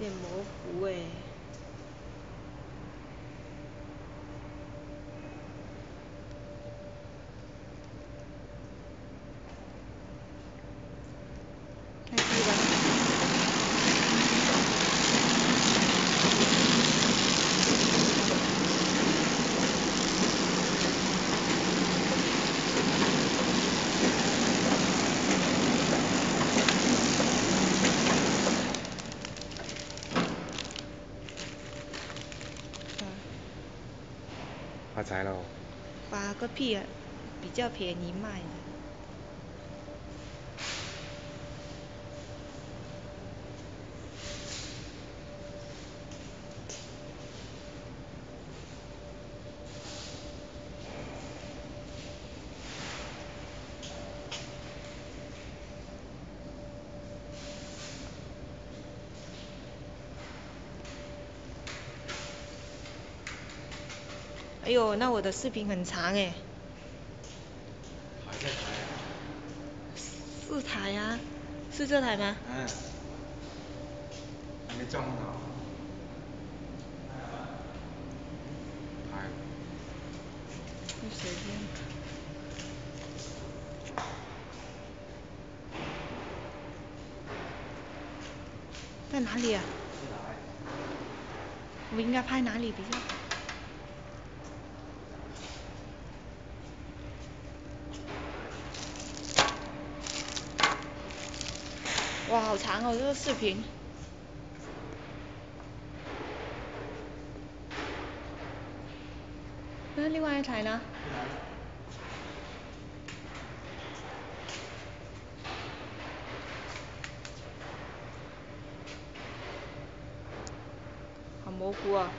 有点模糊诶。发财喽！发个屁啊，比较便宜卖。哎呦，那我的视频很长诶。还在排啊。四台啊，是这台吗？嗯。还没装好。拍。就随便。在哪里啊？我应该拍哪里比较哇好长哦这个视频。那另外一台呢？好模糊啊。